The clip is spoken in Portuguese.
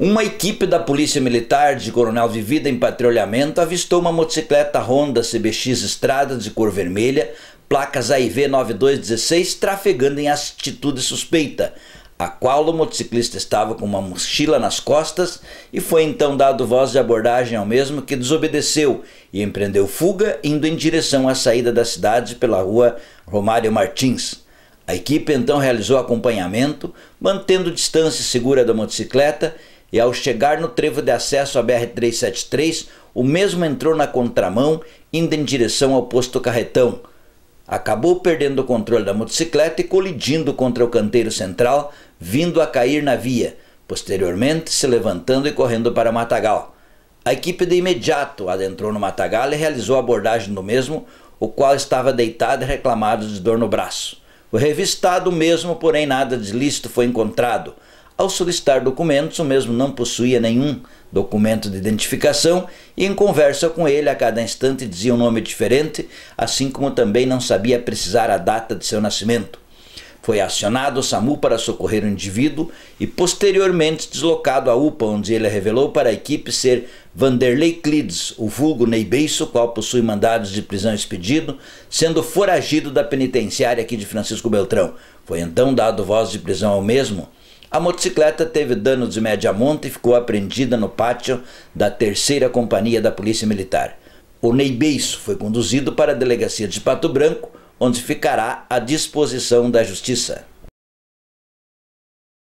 Uma equipe da Polícia Militar de Coronel Vivida em patrulhamento avistou uma motocicleta Honda CBX Estrada de cor vermelha, placas AIV 9216, trafegando em atitude suspeita, a qual o motociclista estava com uma mochila nas costas e foi então dado voz de abordagem ao mesmo que desobedeceu e empreendeu fuga indo em direção à saída da cidade pela rua Romário Martins. A equipe então realizou acompanhamento, mantendo distância segura da motocicleta e ao chegar no trevo de acesso à BR-373, o mesmo entrou na contramão, indo em direção ao posto Carretão. Acabou perdendo o controle da motocicleta e colidindo contra o canteiro central, vindo a cair na via, posteriormente se levantando e correndo para Matagal. A equipe de imediato adentrou no Matagal e realizou a abordagem do mesmo, o qual estava deitado e reclamado de dor no braço. O revistado mesmo, porém nada de ilícito foi encontrado. Ao solicitar documentos, o mesmo não possuía nenhum documento de identificação e, em conversa com ele, a cada instante dizia um nome diferente, assim como também não sabia precisar a data de seu nascimento. Foi acionado o SAMU para socorrer o indivíduo e posteriormente deslocado à UPA, onde ele revelou para a equipe ser Vanderlei Clides, o vulgo Ney Beiço, qual possui mandados de prisão expedido, sendo foragido da penitenciária aqui de Francisco Beltrão. Foi então dado voz de prisão ao mesmo a motocicleta teve danos de média monta e ficou apreendida no pátio da terceira companhia da Polícia Militar. O Ney Beiço foi conduzido para a delegacia de Pato Branco, onde ficará à disposição da Justiça.